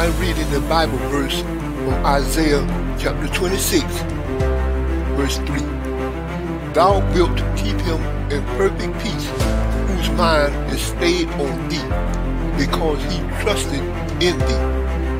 I'm reading the Bible verse from Isaiah chapter 26, verse 3. Thou wilt keep him in perfect peace, whose mind is stayed on thee, because he trusted in thee.